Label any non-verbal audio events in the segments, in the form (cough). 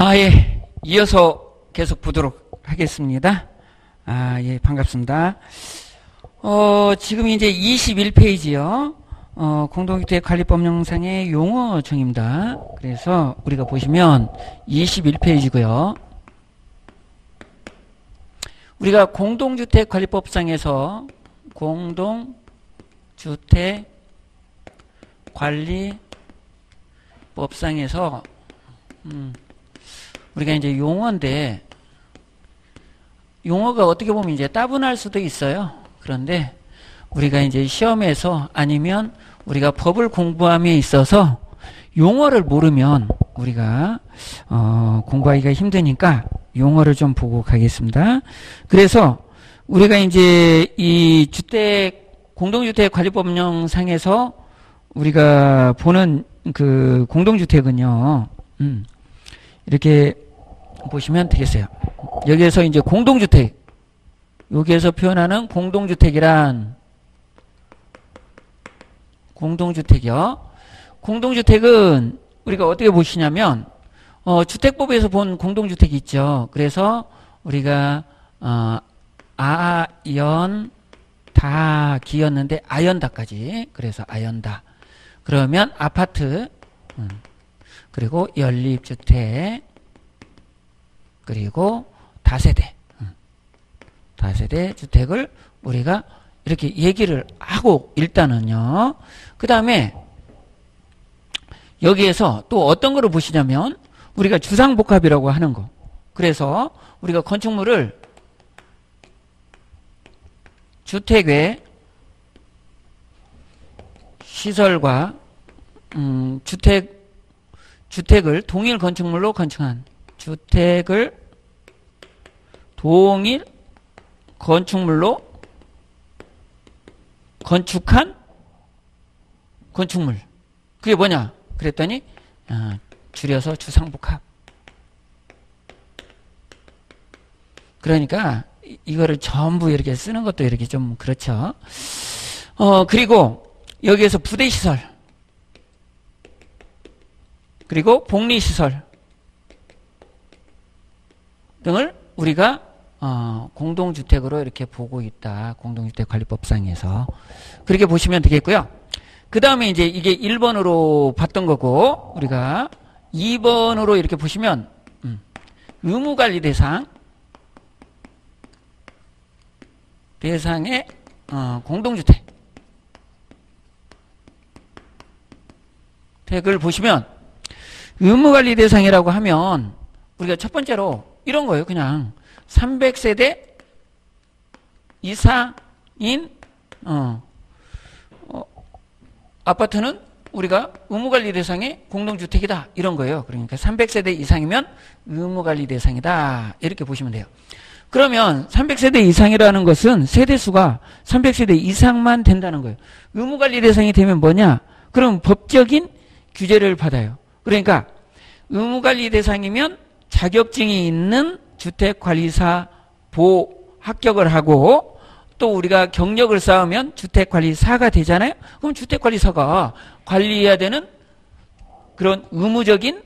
아, 예. 이어서 계속 보도록 하겠습니다. 아, 예, 반갑습니다. 어, 지금 이제 21페이지요. 어, 공동주택 관리법 영상의 용어정입니다. 그래서 우리가 보시면 21페이지고요. 우리가 공동주택 관리법상에서 공동주택 관리법상에서 음, 우리가 이제 용어인데 용어가 어떻게 보면 이제 따분할 수도 있어요. 그런데 우리가 이제 시험에서 아니면 우리가 법을 공부함에 있어서 용어를 모르면 우리가 어, 공부하기가 힘드니까 용어를 좀 보고 가겠습니다. 그래서 우리가 이제 이 주택 공동주택 관리법령상에서 우리가 보는 그 공동주택은요. 음, 이렇게 보시면 되겠어요. 여기에서 이제 공동주택 여기에서 표현하는 공동주택이란 공동주택이요. 공동주택은 우리가 어떻게 보시냐면 어, 주택법에서 본 공동주택이 있죠. 그래서 우리가 어, 아연 다 기였는데 아연다까지 그래서 아연다. 그러면 아파트 음, 그리고 연립주택 그리고 다세대 음, 다세대 주택을 우리가 이렇게 얘기를 하고 일단은요. 그 다음에 여기에서 또 어떤 거를 보시냐면 우리가 주상복합이라고 하는 거. 그래서 우리가 건축물을 주택 외 시설과 음, 주택 주택을 동일 건축물로 건축한 주택을 동일 건축물로 건축한 건축물. 그게 뭐냐? 그랬더니 어, 줄여서 주상복합. 그러니까 이거를 전부 이렇게 쓰는 것도 이렇게 좀 그렇죠. 어 그리고 여기에서 부대 시설 그리고 복리 시설 등을 우리가 어, 공동주택으로 이렇게 보고 있다. 공동주택관리법상에서. 그렇게 보시면 되겠고요. 그 다음에 이제 이게 1번으로 봤던 거고, 우리가 2번으로 이렇게 보시면, 음, 의무관리 대상, 대상의, 어, 공동주택. 택을 보시면, 의무관리 대상이라고 하면, 우리가 첫 번째로 이런 거예요. 그냥 300세대 이상인 어, 어, 아파트는 우리가 의무관리 대상의 공동주택이다 이런 거예요. 그러니까 300세대 이상이면 의무관리 대상이다 이렇게 보시면 돼요. 그러면 300세대 이상이라는 것은 세대수가 300세대 이상만 된다는 거예요. 의무관리 대상이 되면 뭐냐? 그럼 법적인 규제를 받아요. 그러니까 의무관리 대상이면 자격증이 있는 주택관리사 보 합격을 하고 또 우리가 경력을 쌓으면 주택관리사가 되잖아요. 그럼 주택관리사가 관리해야 되는 그런 의무적인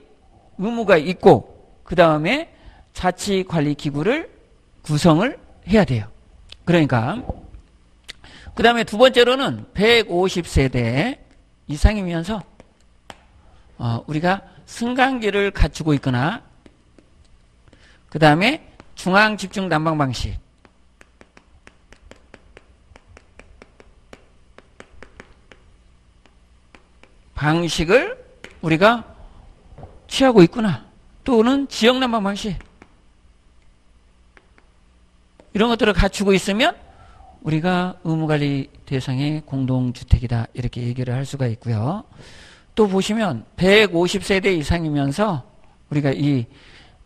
의무가 있고 그 다음에 자치관리기구를 구성을 해야 돼요. 그러니까 그 다음에 두 번째로는 150세대 이상이면서 어, 우리가 승강기를 갖추고 있거나 그 다음에 중앙 집중 난방 방식. 방식을 우리가 취하고 있구나. 또는 지역 난방 방식. 이런 것들을 갖추고 있으면 우리가 의무관리 대상의 공동주택이다. 이렇게 얘기를 할 수가 있고요. 또 보시면 150세대 이상이면서 우리가 이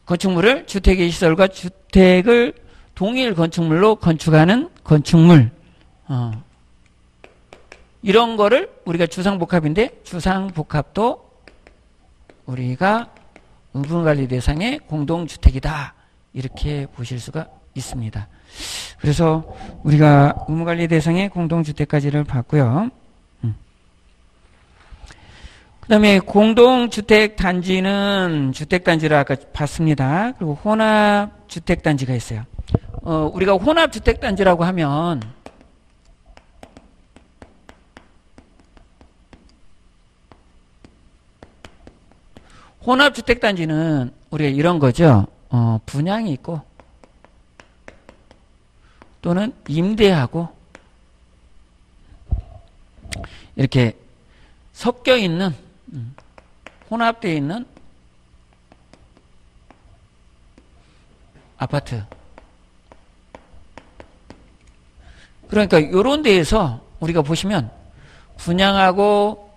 건축물을 주택의 시설과 주택을 동일 건축물로 건축하는 건축물 어. 이런 거를 우리가 주상복합인데 주상복합도 우리가 의분관리 대상의 공동주택이다 이렇게 보실 수가 있습니다. 그래서 우리가 의무관리 대상의 공동주택까지를 봤고요. 음. 그 다음에 공동주택 단지는 주택 단지를 아까 봤습니다. 그리고 혼합 주택 단지가 있어요. 어, 우리가 혼합 주택 단지라고 하면 혼합 주택 단지는 우리가 이런 거죠. 어, 분양이 있고 또는 임대하고 이렇게 섞여 있는 음, 혼합되어 있는 아파트 그러니까 이런 데에서 우리가 보시면 분양하고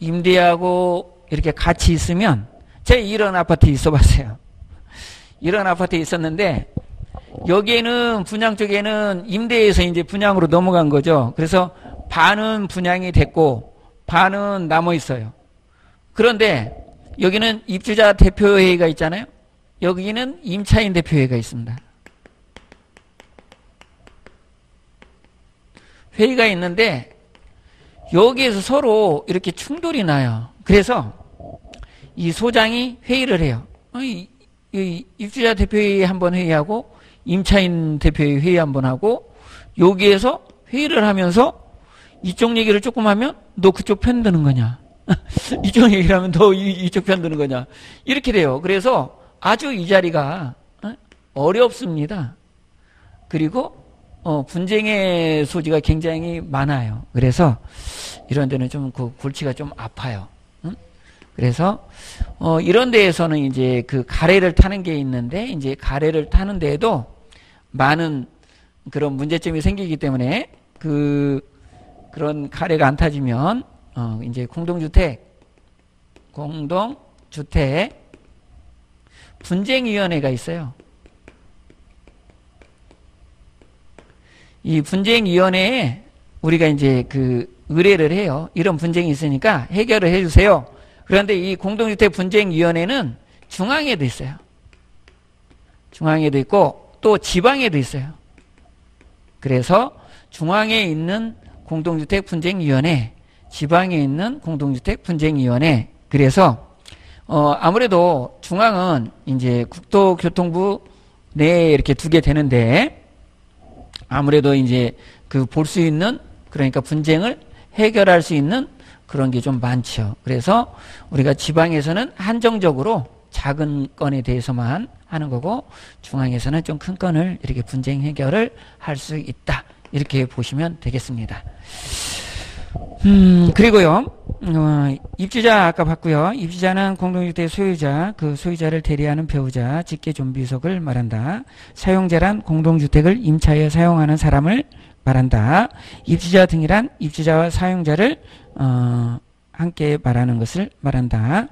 임대하고 이렇게 같이 있으면 제가 이런 아파트 있어 봤어요. (laughs) 이런 아파트에 있었는데 여기에는 분양 쪽에는 임대에서 이제 분양으로 넘어간 거죠. 그래서 반은 분양이 됐고 반은 남아 있어요. 그런데 여기는 입주자 대표회의가 있잖아요. 여기는 임차인 대표회의가 있습니다. 회의가 있는데 여기에서 서로 이렇게 충돌이 나요. 그래서 이 소장이 회의를 해요. 어, 입주자 대표회의 한번 회의하고 임차인 대표회의 회의 한번 하고 여기에서 회의를 하면서 이쪽 얘기를 조금 하면 너 그쪽 편 드는 거냐? (laughs) 이쪽 얘기를 하면 너 이, 쪽 편 드는 거냐? 이렇게 돼요. 그래서 아주 이 자리가 어, 어렵습니다. 그리고 어, 분쟁의 소지가 굉장히 많아요. 그래서 이런 데는 좀 그 골치가 좀 아파요. 응? 그래서 어, 이런 데에서는 이제 그 가래를 타는 게 있는데 이제 가래를 타는 데에도 많은 그런 문제점이 생기기 때문에 그 그런 가래가 안 타지면 어, 이제 공동주택 공동주택 분쟁위원회가 있어요. 이 분쟁위원회에 우리가 이제 그 의뢰를 해요. 이런 분쟁이 있으니까 해결을 해주세요. 그런데 이 공동주택 분쟁위원회는 중앙에도 있어요. 중앙에도 있고 또 지방에도 있어요. 그래서 중앙에 있는 공동주택 분쟁위원회, 지방에 있는 공동주택 분쟁위원회. 그래서 어 아무래도 중앙은 이제 국토교통부 내에 이렇게 두게 되는데 아무래도 이제 그 볼 수 있는 그러니까 분쟁을 해결할 수 있는 그런 게 좀 많죠. 그래서 우리가 지방에서는 한정적으로 작은 건에 대해서만 하는 거고 중앙에서는 좀 큰 건을 이렇게 분쟁 해결을 할 수 있다. 이렇게 보시면 되겠습니다. 음, 그리고요, 어, 입주자 아까 봤고요. 입주자는 공동주택 소유자, 그 소유자를 대리하는 배우자, 직계 좀비속을 말한다. 사용자란 공동주택을 임차하여 사용하는 사람을 말한다. 입주자 등이란 입주자와 사용자를 어, 함께 말하는 것을 말한다.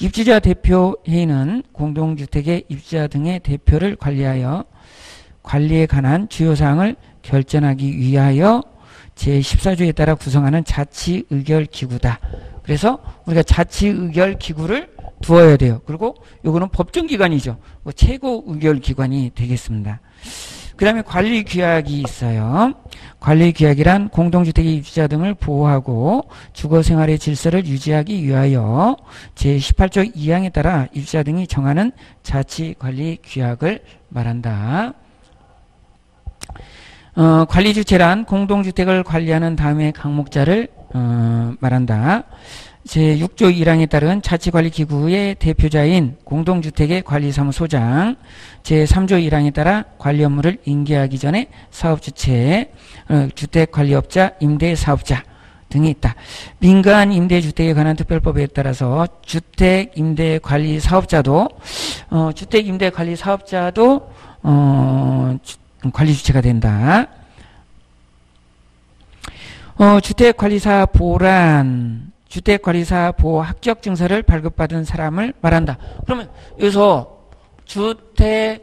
입주자 대표 회의는 공동주택의 입주자 등의 대표를 관리하여 관리에 관한 주요 사항을 결정하기 위하여 제14조에 따라 구성하는 자치의결기구다. 그래서 우리가 자치의결기구를 두어야 돼요. 그리고 요거는 법정기관이죠. 뭐 최고의결기관이 되겠습니다. 그 다음에 관리규약이 있어요. 관리규약이란 공동주택의 입주자 등을 보호하고 주거생활의 질서를 유지하기 위하여 제18조 2항에 따라 입주자 등이 정하는 자치관리규약을 말한다. 어, 관리 주체란 공동주택을 관리하는 다음에 강목자를 어, 말한다. 제6조 1항에 따른 자치관리기구의 대표자인 공동주택의 관리사무소장 제3조 1항에 따라 관리 업무를 인계하기 전에 사업주체, 어, 주택관리업자, 임대사업자 등이 있다. 민간 임대주택에 관한 특별법에 따라서 주택임대관리사업자도 어, 주택임대관리사업자도 어, 관리 주체가 된다. 어, 주택관리사 보란, 주택관리사 보호 합격 증서를 발급받은 사람을 말한다. 그러면 여기서 주택관리사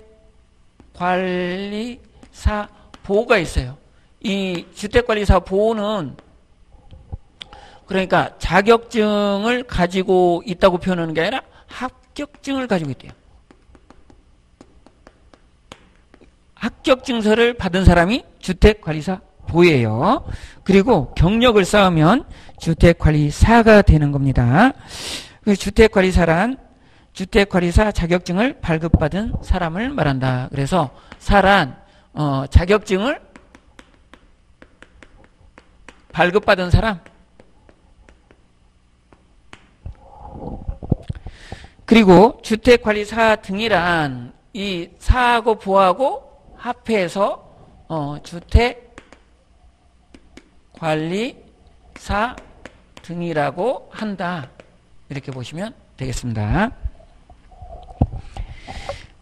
보호가 있어요. 이 주택관리사 보호는 그러니까 자격증을 가지고 있다고 표현하는 게 아니라 합격증을 가지고 있대요. 합격 증서를 받은 사람이 주택관리사 주택관리보예요. 그리고 경력을 쌓으면 주택관리사가 되는 겁니다. 그 주택관리사란 주택관리사 자격증을 발급받은 사람을 말한다. 그래서 사란 어, 자격증을 발급받은 사람 그리고 주택관리사 등이란 이 사하고 부하고 합해서 어, 주택 관리사 등이라고 한다. 이렇게 보시면 되겠습니다.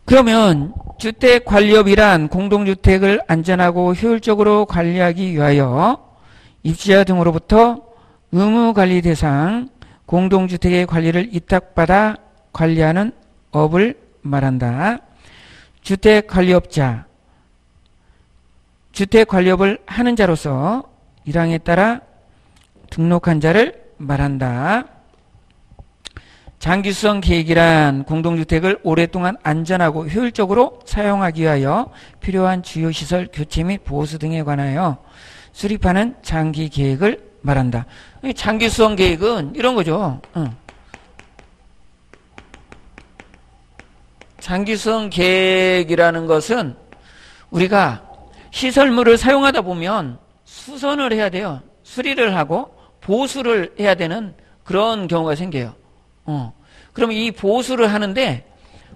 그러면 주택관리업이란 공동주택을 안전하고 효율적으로 관리하기 위하여 입주자 등으로부터 의무관리 대상 공동주택의 관리를 위탁받아 관리하는 업을 말한다. 주택관리업자 주택 관리업을 하는 자로서 1항에 따라 등록한 자를 말한다. 장기수성 계획이란 공동주택을 오랫동안 안전하고 효율적으로 사용하기 위하여 필요한 주요시설 교체 및 보수 등에 관하여 수립하는 장기 계획을 말한다. 장기 수성 계획은 이런 거죠. 응. 장기 수성 계획이라는 것은 우리가 시설물을 사용하다 보면 수선을 해야 돼요. 수리를 하고 보수를 해야 되는 그런 경우가 생겨요. 어. 그러면 이 보수를 하는데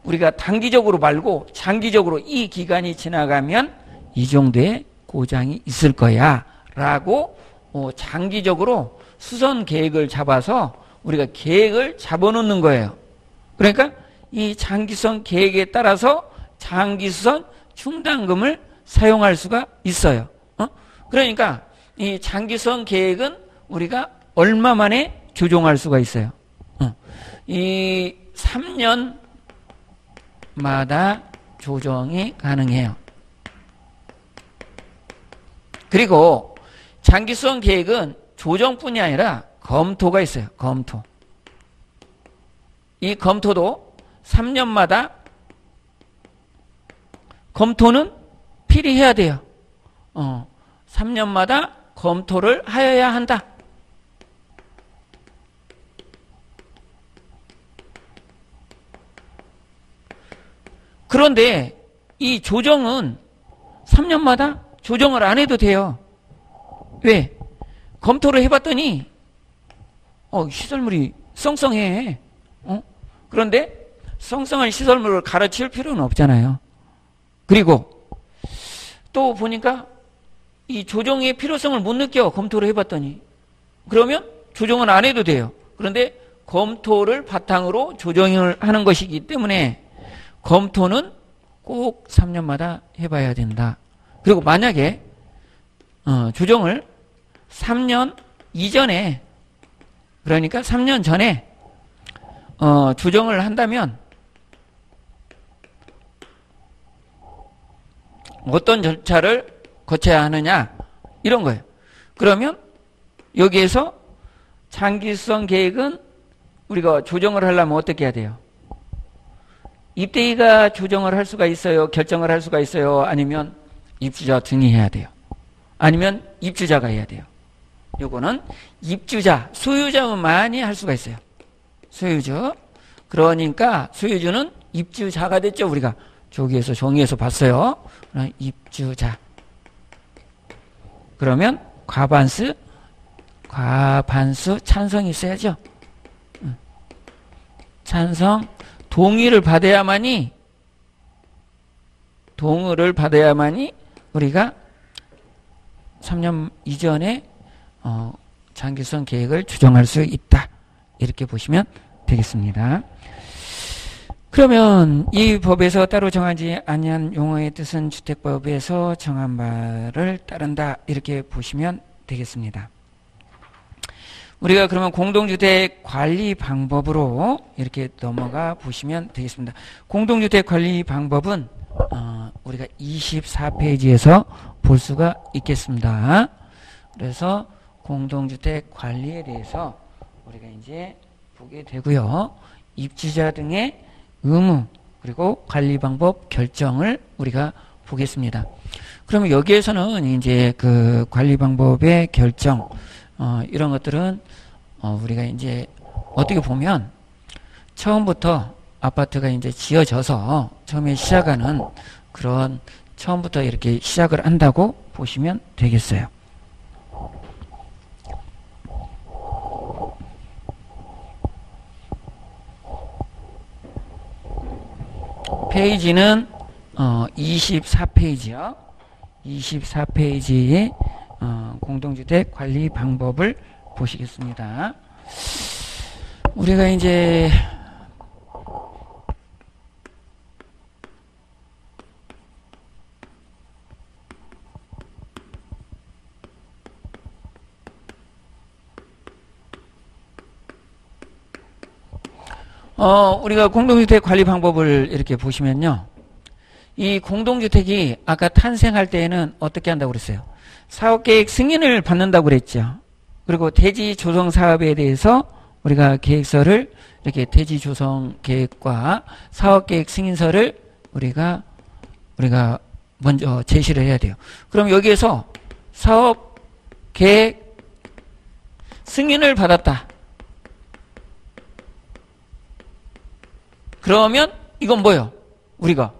우리가 단기적으로 말고 장기적으로 이 기간이 지나가면 이 정도의 고장이 있을 거야 라고 어, 장기적으로 수선 계획을 잡아서 우리가 계획을 잡아놓는 거예요. 그러니까 이 장기선 계획에 따라서 장기수선 충당금을 사용할 수가 있어요. 어? 그러니까 이 장기선 계획은 우리가 얼마 만에 조정할 수가 있어요. 이 3년마다 조정이 가능해요. 그리고 장기성 계획은 조정뿐이 아니라 검토가 있어요. 검토. 이 검토도 3년마다 검토는 필히 해야 돼요. 어, 3년마다 검토를 하여야 한다. 그런데 이 조정은 3년마다 조정을 안 해도 돼요. 왜? 검토를 해봤더니 어, 시설물이 썽썽해. 어? 그런데 썽썽한 시설물을 가르칠 필요는 없잖아요. 그리고 또 보니까 이 조정의 필요성을 못 느껴 검토를 해봤더니 그러면 조정은 안 해도 돼요. 그런데 검토를 바탕으로 조정을 하는 것이기 때문에 검토는 꼭 3년마다 해봐야 된다. 그리고 만약에 어, 조정을 3년 이전에 그러니까 3년 전에 어, 조정을 한다면 어떤 절차를 거쳐야 하느냐 이런 거예요. 그러면 여기에서 장기성 계획은 우리가 조정을 하려면 어떻게 해야 돼요? 입대기가 조정을 할 수가 있어요. 결정을 할 수가 있어요. 아니면 입주자 등이 해야 돼요. 아니면 입주자가 해야 돼요. 요거는 입주자, 소유자만이 할 수가 있어요. 소유주. 그러니까 소유주는 입주자가 됐죠. 우리가 저기에서 종이에서 봤어요. 입주자. 그러면 과반수, 과반수 찬성이 있어야죠. 찬성 동의를 받아야만이 동의를 받아야만이 우리가 3년 이전에 어, 장기성 계획을 추정할 수 있다. 이렇게 보시면 되겠습니다. 그러면 이 법에서 따로 정하지 아니한 용어의 뜻은 주택법에서 정한 바를 따른다. 이렇게 보시면 되겠습니다. 우리가 그러면 공동주택 관리 방법으로 이렇게 넘어가 보시면 되겠습니다. 공동주택 관리 방법은 어, 우리가 24페이지에서 볼 수가 있겠습니다. 그래서 공동주택 관리에 대해서 우리가 이제 보게 되고요. 입주자 등의 의무 그리고 관리 방법 결정을 우리가 보겠습니다. 그러면 여기에서는 이제 그 관리 방법의 결정, 어, 이런 것들은 어, 우리가 이제 어떻게 보면 처음부터 아파트가 이제 지어져서 처음에 시작하는 그런 처음부터 이렇게 시작을 한다고 보시면 되겠어요. 페이지는 어, 24페이지요. 24페이지의 어, 공동주택 관리 방법을 보시겠습니다. 우리가 이제 어, 우리가 공동주택 관리 방법을 이렇게 보시면요. 이 공동주택이 아까 탄생할 때에는 어떻게 한다고 그랬어요? 사업계획 승인을 받는다고 그랬죠. 그리고 대지 조성 사업에 대해서 우리가 계획서를 이렇게 대지 조성 계획과 사업계획 승인서를 우리가 우리가 먼저 제시를 해야 돼요. 그럼 여기에서 사업 계획 승인을 받았다. 그러면 이건 뭐요? 우리가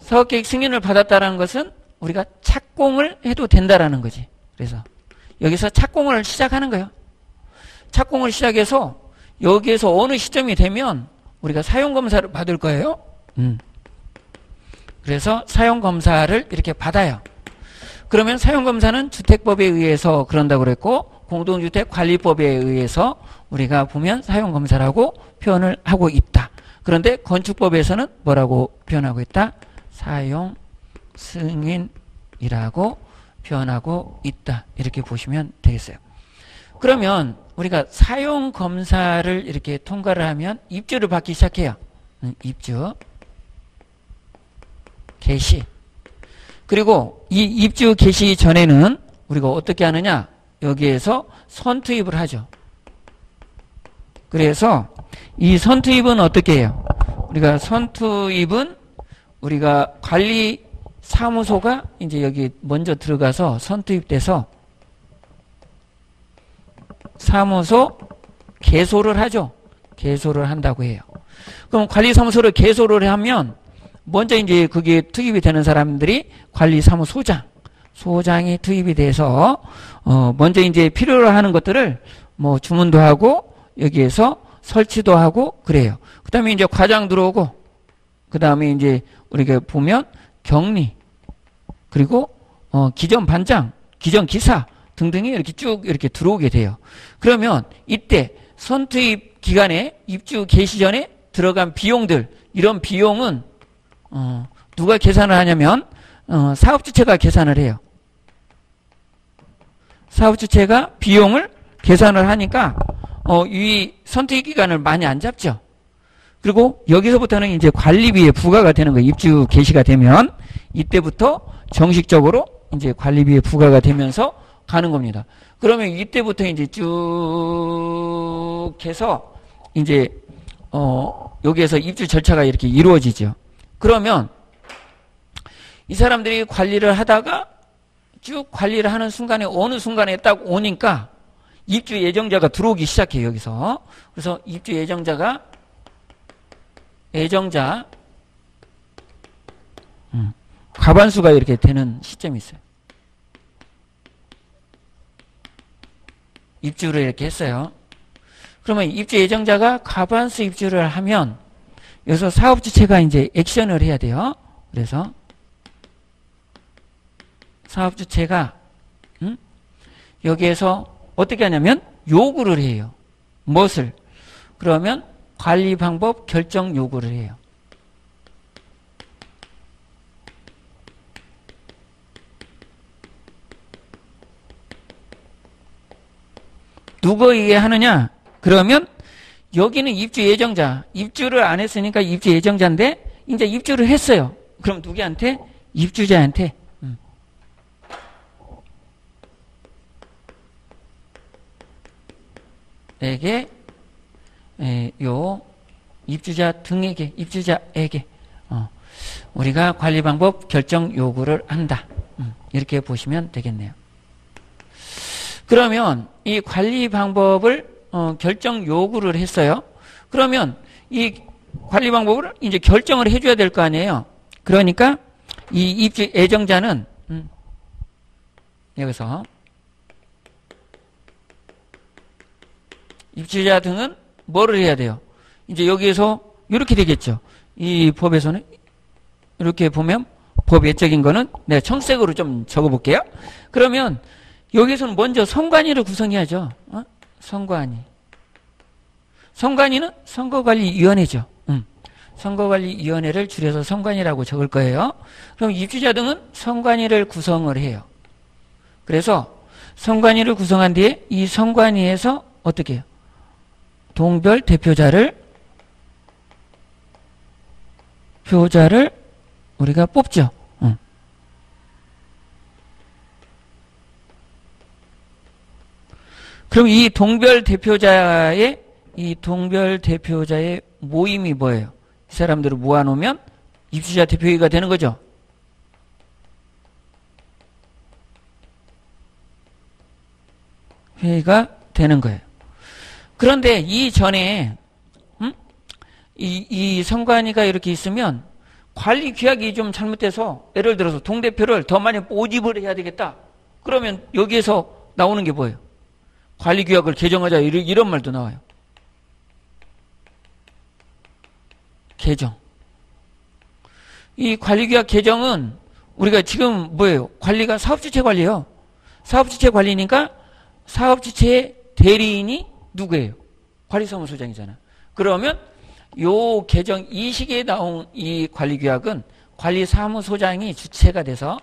사업계획 승인을 받았다라는 것은 우리가 착공을 해도 된다라는 거지. 그래서 여기서 착공을 시작하는 거예요. 착공을 시작해서 여기에서 어느 시점이 되면 우리가 사용검사를 받을 거예요. 음. 그래서 사용검사를 이렇게 받아요. 그러면 사용검사는 주택법에 의해서 그런다고 그랬고 공동주택관리법에 의해서 우리가 보면 사용검사라고 표현을 하고 있다. 그런데 건축법에서는 뭐라고 표현하고 있다? 사용 승인이라고 표현하고 있다. 이렇게 보시면 되겠어요. 그러면 우리가 사용 검사를 이렇게 통과를 하면 입주를 받기 시작해요. 입주 개시 그리고 이 입주 개시 전에는 우리가 어떻게 하느냐 여기에서 선투입을 하죠. 그래서 이 선투입은 어떻게 해요? 우리가 선투입은 우리가 관리 사무소가 이제 여기 먼저 들어가서 선투입돼서 사무소 개소를 하죠. 개소를 한다고 해요. 그럼 관리사무소를 개소를 하면 먼저 이제 그게 투입이 되는 사람들이 관리사무소장, 소장이 투입이 돼서 어 먼저 이제 필요로 하는 것들을 뭐 주문도 하고 여기에서 설치도 하고 그래요. 그 다음에 이제 과장 들어오고 그 다음에 이제 우리가 보면 격리 그리고 어 기존 반장, 기존 기사 등등이 이렇게 쭉 이렇게 들어오게 돼요. 그러면 이때 선투입 기간에 입주 개시 전에 들어간 비용들 이런 비용은 어, 누가 계산을 하냐면 어, 사업주체가 계산을 해요. 사업주체가 비용을 계산을 하니까 어, 이 선택 기간을 많이 안 잡죠. 그리고 여기서부터는 이제 관리비에 부과가 되는 거예요. 입주 개시가 되면 이때부터 정식적으로 이제 관리비에 부과가 되면서 가는 겁니다. 그러면 이때부터 이제 쭉 해서 이제 어 여기에서 입주 절차가 이렇게 이루어지죠. 그러면 이 사람들이 관리를 하다가 쭉 관리를 하는 순간에 어느 순간에 딱 오니까 입주 예정자가 들어오기 시작해요, 여기서. 그래서 입주 예정자가 예정자 음, 과반수가 이렇게 되는 시점이 있어요. 입주를 이렇게 했어요. 그러면 입주 예정자가 과반수 입주를 하면 여기서 사업주체가 이제 액션을 해야 돼요. 그래서 사업주체가 음? 여기에서 어떻게 하냐면 요구를 해요. 무엇을? 그러면 관리 방법 결정 요구를 해요. 누구에게 하느냐? 그러면 여기는 입주 예정자. 입주를 안 했으니까 입주 예정자인데 이제 입주를 했어요. 그럼 누구한테? 입주자한테. 음. 에게 에, 요 입주자 등에게 입주자에게 어, 우리가 관리 방법 결정 요구를 한다. 음, 이렇게 보시면 되겠네요. 그러면 이 관리 방법을 어, 결정 요구를 했어요. 그러면 이 관리 방법을 이제 결정을 해줘야 될 거 아니에요. 그러니까 이 입주 애정자는 음, 여기서 입주자 등은 뭐를 해야 돼요? 이제 여기에서 이렇게 되겠죠. 이 법에서는 이렇게 보면 법 외적인 거는 네, 청색으로 좀 적어볼게요. 그러면 여기서는 먼저 선관위를 구성해야죠. 어? 선관위. 선관위는 선거관리위원회죠. 음. 선거관리위원회를 줄여서 선관위라고 적을 거예요. 그럼 입주자 등은 선관위를 구성을 해요. 그래서 선관위를 구성한 뒤에 이 선관위에서 어떻게 해요? 동별 대표자를 표자를 우리가 뽑죠. 응. 그럼 이 동별 대표자의 이 동별 대표자의 모임이 뭐예요? 이 사람들을 모아놓으면 입주자 대표회의가 되는 거죠. 회의가 되는 거예요. 그런데 이 전에 음? 이, 이 선관위가 이렇게 있으면 관리 규약이 좀 잘못돼서 예를 들어서 동대표를 더 많이 모집을 해야 되겠다. 그러면 여기에서 나오는 게 뭐예요? 관리 규약을 개정하자 이런, 이런 말도 나와요. 개정. 이 관리 규약 개정은 우리가 지금 뭐예요? 관리가 사업주체 관리예요. 사업주체 관리니까 사업주체의 대리인이 누구예요? 관리사무소장이잖아. 그러면 요 개정 이 시기에 나온 이 관리규약은 관리사무소장이 주체가 돼서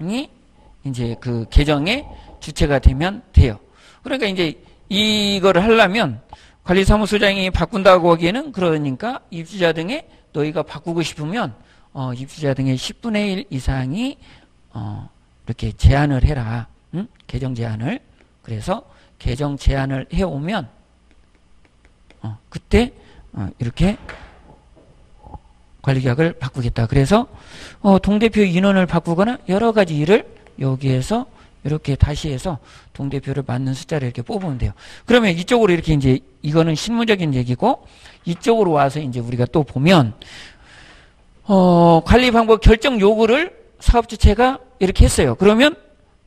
이 이제 그 개정의 주체가 되면 돼요. 그러니까 이제 이거를 하려면 관리사무소장이 바꾼다고 하기에는 그러니까 입주자 등의 너희가 바꾸고 싶으면 어, 입주자 등의 10분의 1 이상이 어, 이렇게 제안을 해라. 응? 개정 제안을. 그래서 개정 제안을 해오면 어, 그때 어, 이렇게 관리계약을 바꾸겠다. 그래서 어, 동대표 인원을 바꾸거나 여러 가지 일을 여기에서 이렇게 다시 해서 동대표를 맞는 숫자를 이렇게 뽑으면 돼요. 그러면 이쪽으로 이렇게 이제 이거는 실무적인 얘기고 이쪽으로 와서 이제 우리가 또 보면 어, 관리 방법 결정 요구를 사업주체가 이렇게 했어요. 그러면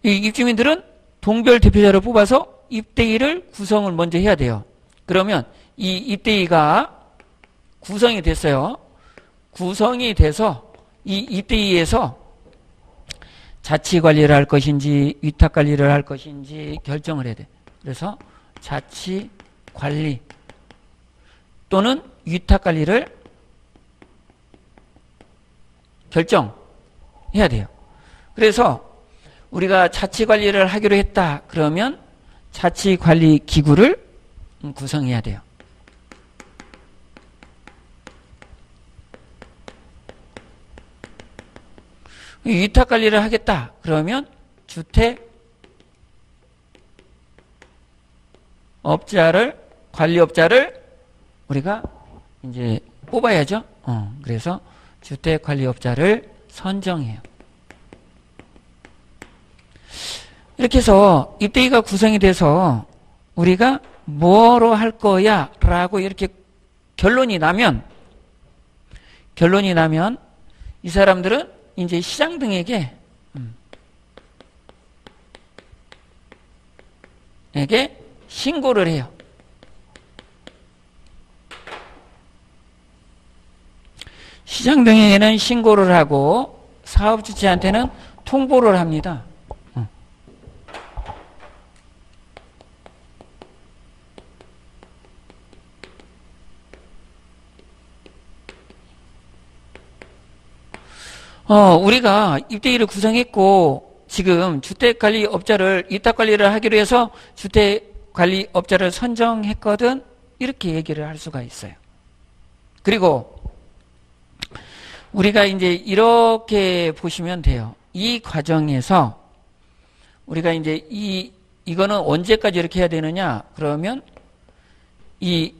이 입주민들은 동별 대표자를 뽑아서 입대위를 구성을 먼저 해야 돼요. 그러면 이 입대위가 구성이 됐어요. 구성이 돼서 이 입대위에서 자치 관리를 할 것인지 위탁 관리를 할 것인지 결정을 해야 돼. 그래서 자치 관리 또는 위탁 관리를 결정 해야 돼요. 그래서 우리가 자치 관리를 하기로 했다. 그러면 자치 관리 기구를 구성해야 돼요. 위탁 관리를 하겠다. 그러면 주택 업자를 관리업자를 우리가 이제 뽑아야죠. 어, 그래서 주택 관리업자를 선정해요. 이렇게 해서 입대기가 구성이 돼서 우리가 뭐로 할 거야 라고 이렇게 결론이 나면 결론이 나면 이 사람들은 이제 시장 등에게 음, 에게 신고를 해요. 시장 등에게는 신고를 하고 사업주체한테는 통보를 합니다. 어, 우리가 입대기를 구성했고 지금 주택관리업자를 위탁관리를 하기로 해서 주택관리업자를 선정했거든 이렇게 얘기를 할 수가 있어요. 그리고 우리가 이제 이렇게 보시면 돼요. 이 과정에서 우리가 이제 이 이거는 언제까지 이렇게 해야 되느냐? 그러면 이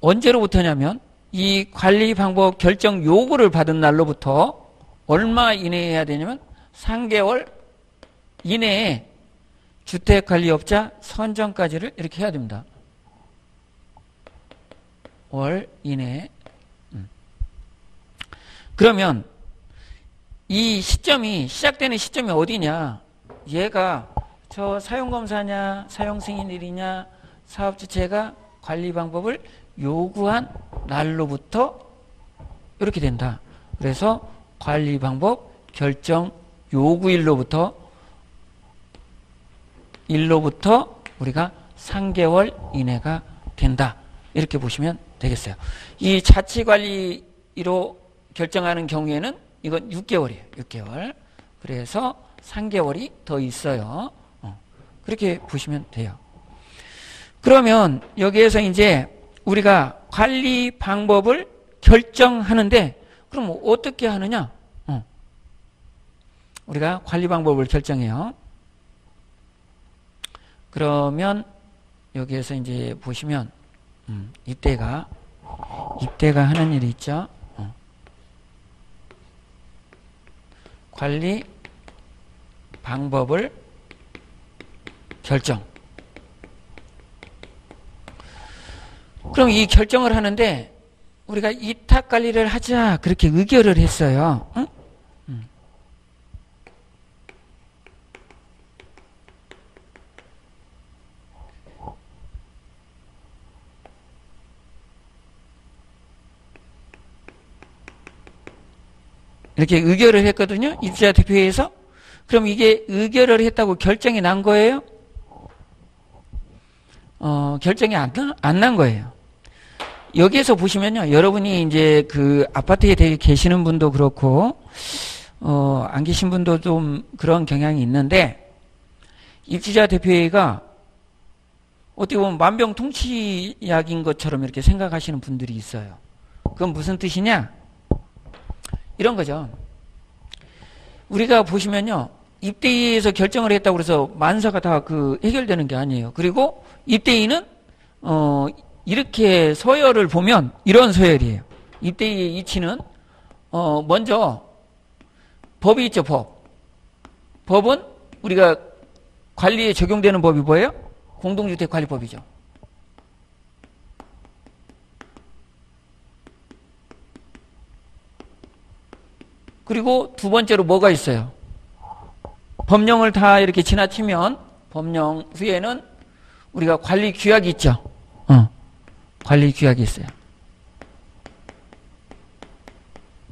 언제로부터냐면 이 관리 방법 결정 요구를 받은 날로부터 얼마 이내에 해야 되냐면 3개월 이내에 주택관리업자 선정까지를 이렇게 해야 됩니다. 월 이내에. 음. 그러면 이 시점이 시작되는 시점이 어디냐? 얘가 저 사용검사냐, 사용승인일이냐, 사업주체가 관리 방법을 요구한 날로부터 이렇게 된다. 그래서 관리 방법 결정 요구일로부터 일로부터 우리가 3개월 이내가 된다. 이렇게 보시면 되겠어요. 이 자치관리로 결정하는 경우에는 이건 6개월이에요. 6개월. 그래서 3개월이 더 있어요. 어. 그렇게 보시면 돼요. 그러면 여기에서 이제 우리가 관리 방법을 결정하는데 그럼 어떻게 하느냐? 어. 우리가 관리 방법을 결정해요. 그러면 여기에서 이제 보시면 음, 이때가 이때가 하는 일이 있죠. 어. 관리 방법을 결정. 그럼 이 결정을 하는데 우리가 이탁 관리를 하자 그렇게 의결을 했어요. 응? 이렇게 의결을 했거든요. 입주자 대표회에서. 그럼 이게 의결을 했다고 결정이 난 거예요? 어, 결정이 안, 안난 거예요. 여기에서 보시면요. 여러분이 이제 그 아파트에 대해 계시는 분도 그렇고, 어, 안 계신 분도 좀 그런 경향이 있는데, 입주자 대표회가 어떻게 보면 만병통치약인 것처럼 이렇게 생각하시는 분들이 있어요. 그건 무슨 뜻이냐? 이런 거죠. 우리가 보시면요. 입대위에서 결정을 했다고 그래서 만사가 다 그 해결되는 게 아니에요. 그리고 입대위는 어 이렇게 서열을 보면 이런 서열이에요. 입대위의 이치는 어 먼저 법이 있죠, 법. 법은 우리가 관리에 적용되는 법이 뭐예요? 공동주택 관리법이죠. 그리고 두 번째로 뭐가 있어요? 법령을 다 이렇게 지나치면 법령 후에는 우리가 관리 규약이 있죠. 어, 관리 규약이 있어요.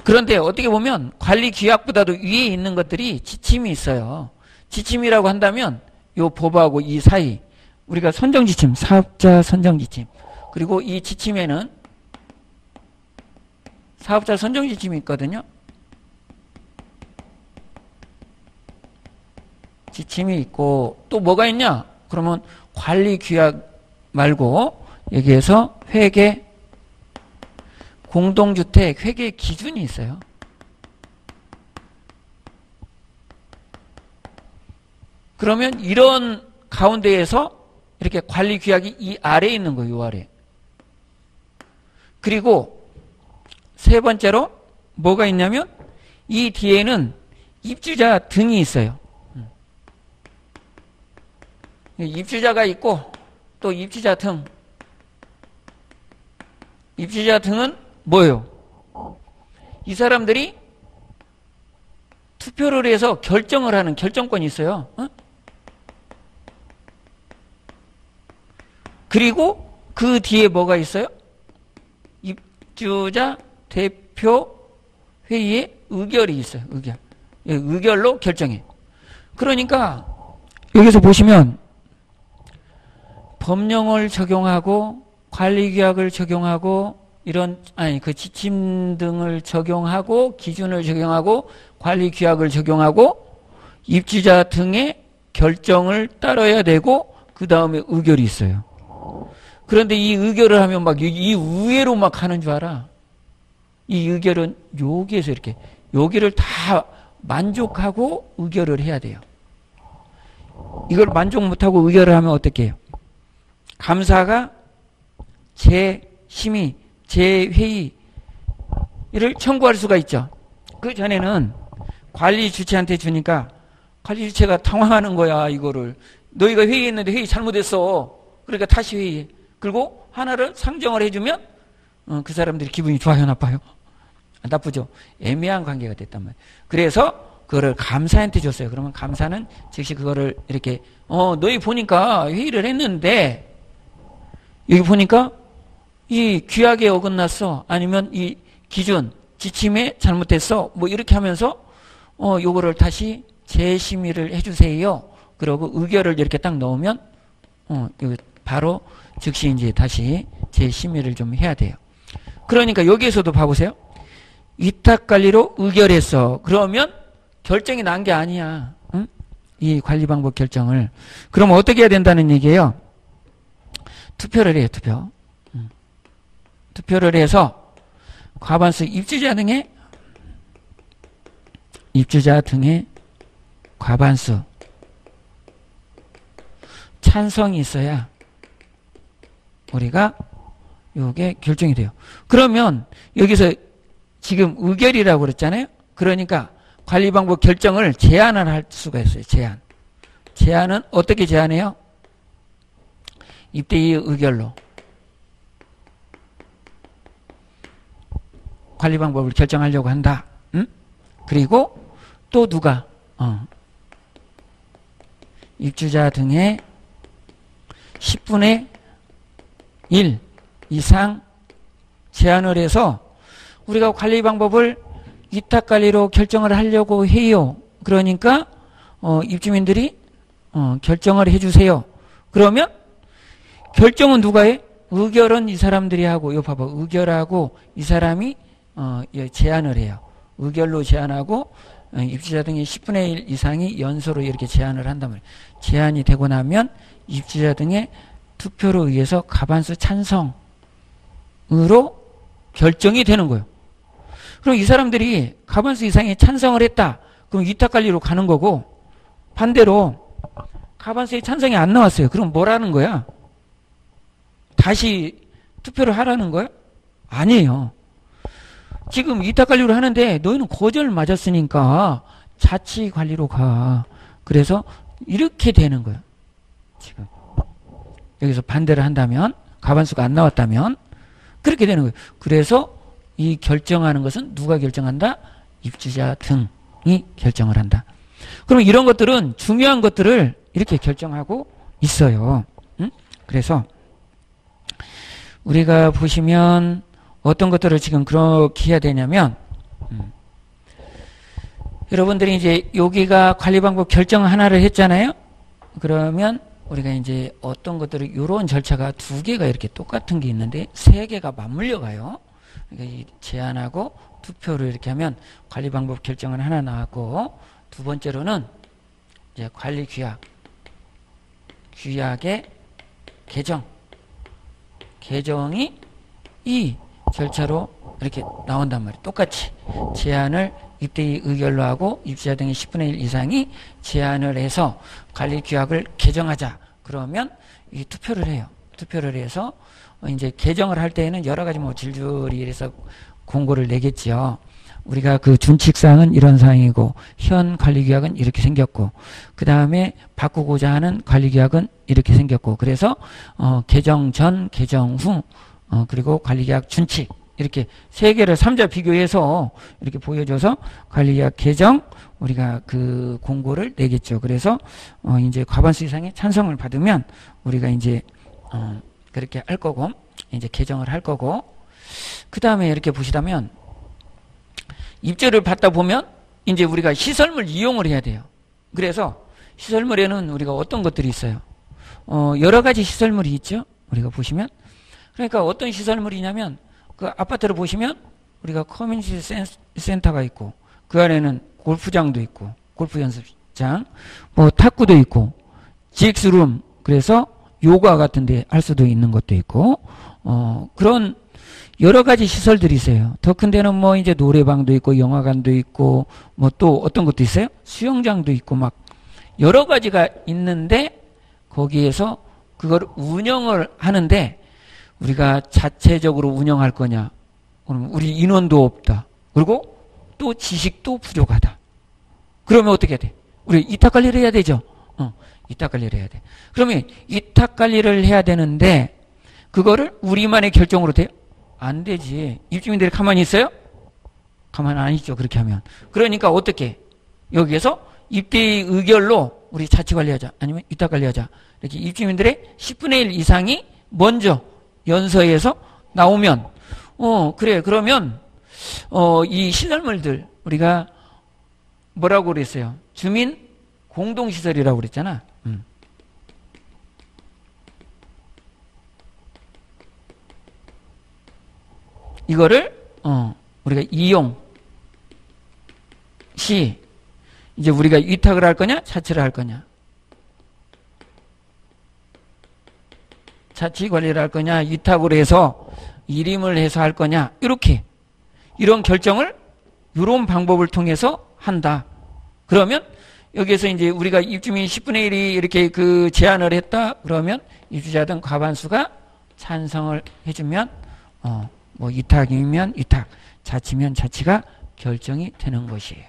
그런데 어떻게 보면 관리 규약보다도 위에 있는 것들이 지침이 있어요. 지침이라고 한다면 요 법하고 이 사이 우리가 선정 지침, 사업자 선정 지침 그리고 이 지침에는 사업자 선정 지침이 있거든요. 지침이 있고 또 뭐가 있냐? 그러면 관리 규약 말고 여기에서 회계 공동주택 회계 기준이 있어요. 그러면 이런 가운데에서 이렇게 관리 규약이 이 아래에 있는 거예요. 이 아래. 그리고 세 번째로 뭐가 있냐면 이 뒤에는 입주자 등이 있어요. 입주자가 있고 또 입주자 등. 입주자 등은 뭐예요? 이 사람들이 투표를 해서 결정을 하는 결정권이 있어요. 어? 그리고 그 뒤에 뭐가 있어요? 입주자 대표 회의에 의결이 있어요. 의결. 예, 의결로 결정해. 그러니까 여기서 보시면 법령을 적용하고 관리규약을 적용하고 이런 아니 그 지침 등을 적용하고 기준을 적용하고 관리규약을 적용하고 입주자 등의 결정을 따라야 되고 그 다음에 의결이 있어요. 그런데 이 의결을 하면 막 이 우회로 막 하는 줄 알아. 이 의결은 여기에서 이렇게 여기를 다 만족하고 의결을 해야 돼요. 이걸 만족 못하고 의결을 하면 어떻게 해요? 감사가 제 재심의, 재회의를 청구할 수가 있죠. 그 전에는 관리 주체한테 주니까 관리 주체가 당황하는 거야, 이거를. 너희가 회의했는데 회의 잘못했어. 그러니까 다시 회의해. 그리고 하나를 상정을 해주면 어, 그 사람들이 기분이 좋아요, 나빠요? 나쁘죠. 애매한 관계가 됐단 말이에요. 그래서 그거를 감사한테 줬어요. 그러면 감사는 즉시 그거를 이렇게 어 너희 보니까 회의를 했는데 여기 보니까 이 규약에 어긋났어. 아니면 이 기준 지침에 잘못했어. 뭐 이렇게 하면서 어 요거를 다시 재심의를 해주세요. 그러고 의결을 이렇게 딱 넣으면 어 바로 즉시 이제 다시 재심의를 좀 해야 돼요. 그러니까 여기에서도 봐보세요. 위탁관리로 의결했어. 그러면 결정이 난 게 아니야. 응? 이 관리 방법 결정을. 그럼 어떻게 해야 된다는 얘기예요? 투표를 해요, 투표. 응. 투표를 해서 과반수 입주자 등의 입주자 등의 과반수 찬성이 있어야 우리가 요게 결정이 돼요. 그러면 여기서 지금 의결이라고 그랬잖아요. 그러니까 관리 방법 결정을 제한을 할 수가 있어요. 제한. 제한은 어떻게 제한해요? 입대의 의결로. 관리 방법을 결정하려고 한다. 응? 그리고 또 누가 어. 입주자 등의 10분의 1 이상 제한을 해서 우리가 관리 방법을 위탁 관리로 결정을 하려고 해요. 그러니까 어, 입주민들이 어, 결정을 해주세요. 그러면 결정은 누가 해? 의결은 이 사람들이 하고 요 봐봐 의결하고 이 사람이 어, 제안을 해요. 의결로 제안하고 어, 입주자 등의 10분의 1 이상이 연소로 이렇게 제안을 한단 말이에요. 제안이 되고 나면 입주자 등의 투표로 의해서 가반수 찬성으로 결정이 되는 거예요. 그럼 이 사람들이 가반수 이상의 찬성을 했다. 그럼 위탁관리로 가는 거고 반대로 가반수의 찬성이 안 나왔어요. 그럼 뭐라는 거야? 다시 투표를 하라는 거야? 아니에요. 지금 위탁관리로 하는데 너희는 거절 맞았으니까 자치 관리로 가. 그래서 이렇게 되는 거예요. 지금 여기서 반대를 한다면 가반수가 안 나왔다면 그렇게 되는 거예요. 그래서 이 결정하는 것은 누가 결정한다? 입주자 등이 결정을 한다. 그럼 이런 것들은 중요한 것들을 이렇게 결정하고 있어요. 응? 그래서 우리가 보시면 어떤 것들을 지금 그렇게 해야 되냐면 음. 여러분들이 이제 여기가 관리 방법 결정 하나를 했잖아요. 그러면 우리가 이제 어떤 것들을 이런 절차가 두 개가 이렇게 똑같은 게 있는데 세 개가 맞물려 가요. 그러니까 제안하고 투표를 이렇게 하면 관리 방법 결정은 하나 나왔고 두 번째로는 이제 관리 규약 규약의 개정 개정이 이 절차로 이렇게 나온단 말이에요. 똑같이 제안을 입대의 의결로 하고 입주자 등의 10분의 1 이상이 제안을 해서 관리 규약을 개정하자. 그러면 이 투표를 해요. 투표를 해서 이제 개정을 할 때에는 여러 가지 뭐 질줄이 이래서 공고를 내겠지요. 우리가 그 준칙사항은 이런 사항이고 현 관리규약은 이렇게 생겼고 그 다음에 바꾸고자 하는 관리규약은 이렇게 생겼고 그래서 어, 개정 전 개정 후 어, 그리고 관리계약 준칙 이렇게 세 개를 삼자 비교해서 이렇게 보여줘서 관리계약 개정 우리가 그 공고를 내겠죠. 그래서 어 이제 과반수 이상의 찬성을 받으면 우리가 이제 어 그렇게 할 거고 이제 개정을 할 거고 그 다음에 이렇게 보시다면 입주를 받다 보면 이제 우리가 시설물 이용을 해야 돼요. 그래서 시설물에는 우리가 어떤 것들이 있어요. 어 여러 가지 시설물이 있죠. 우리가 보시면 그러니까 어떤 시설물이냐면 그 아파트를 보시면 우리가 커뮤니티 센터가 있고 그 안에는 골프장도 있고 골프 연습장 뭐 탁구도 있고 GX룸 그래서 요가 같은 데 할 수도 있는 것도 있고 어 그런 여러 가지 시설들이 있어요. 더 큰 데는 뭐 이제 노래방도 있고 영화관도 있고 뭐 또 어떤 것도 있어요? 수영장도 있고 막 여러 가지가 있는데 거기에서 그걸 운영을 하는데 우리가 자체적으로 운영할 거냐? 그러면 우리 인원도 없다. 그리고 또 지식도 부족하다. 그러면 어떻게 해야 돼? 우리 이탁 관리를 해야 되죠. 어, 이탁 관리를 해야 돼. 그러면 이탁 관리를 해야 되는데 그거를 우리만의 결정으로 돼요? 안 되지. 입주민들이 가만히 있어요? 가만히 안 있죠. 그렇게 하면. 그러니까 어떻게? 여기에서 입대의 의결로 우리 자치 관리하자. 아니면 이탁 관리하자. 이렇게 입주민들의 10분의 1 이상이 먼저 연서에서 나오면 어 그래 그러면 어 이 시설물들 우리가 뭐라고 그랬어요? 주민 공동시설이라고 그랬잖아. 음. 이거를 어 우리가 이용 시 이제 우리가 위탁을 할 거냐 자치를 할 거냐 자치 관리를 할 거냐 위탁으로 해서 일임을 해서 할 거냐 이렇게 이런 결정을 이런 방법을 통해서 한다. 그러면 여기에서 이제 우리가 입주민 10분의 1이 이렇게 그 제안을 했다. 그러면 입주자 등 과반수가 찬성을 해주면 어 뭐 위탁이면 위탁, 자치면 자치가 결정이 되는 것이에요.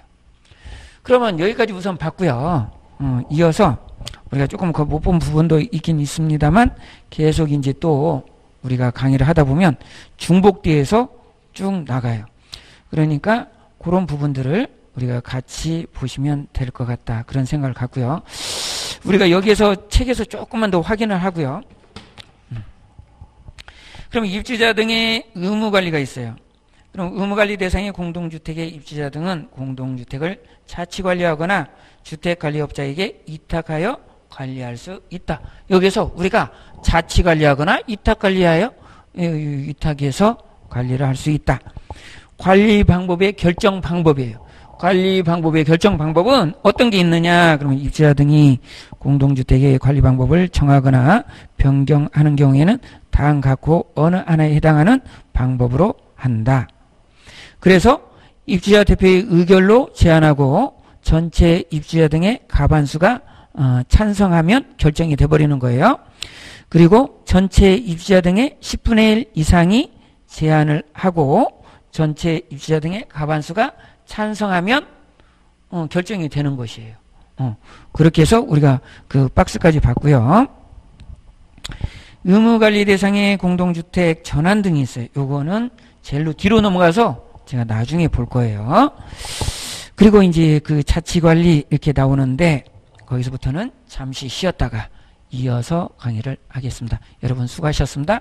그러면 여기까지 우선 봤고요. 어, 이어서 우리가 조금 그 못 본 부분도 있긴 있습니다만 계속 이제 또 우리가 강의를 하다 보면 중복되어서 쭉 나가요. 그러니까 그런 부분들을 우리가 같이 보시면 될 것 같다. 그런 생각을 갖고요. 우리가 여기에서 책에서 조금만 더 확인을 하고요. 음. 그럼 입주자 등의 의무 관리가 있어요. 그럼 의무 관리 대상의 공동주택의 입주자 등은 공동주택을 자치 관리하거나 주택 관리업자에게 위탁하여 관리할 수 있다. 여기서 우리가 자치 관리하거나 위탁 관리하여 위탁해서 관리를 할 수 있다. 관리 방법의 결정 방법이에요. 관리 방법의 결정 방법은 어떤 게 있느냐? 그러면 입주자 등이 공동주택의 관리 방법을 정하거나 변경하는 경우에는 다음 갖고 어느 하나에 해당하는 방법으로 한다. 그래서 입주자 대표의 의결로 제안하고 전체 입주자 등의 가반수가 어, 찬성하면 결정이 돼버리는 거예요. 그리고 전체 입주자 등의 10분의 1 이상이 제안을 하고 전체 입주자 등의 가반수가 찬성하면 어, 결정이 되는 것이에요. 어, 그렇게 해서 우리가 그 박스까지 봤고요. 의무관리 대상의 공동주택 전환 등이 있어요. 요거는 제일로 뒤로 넘어가서 제가 나중에 볼 거예요. 그리고 이제 그 자치관리 이렇게 나오는데 거기서부터는 잠시 쉬었다가 이어서 강의를 하겠습니다. 여러분 수고하셨습니다.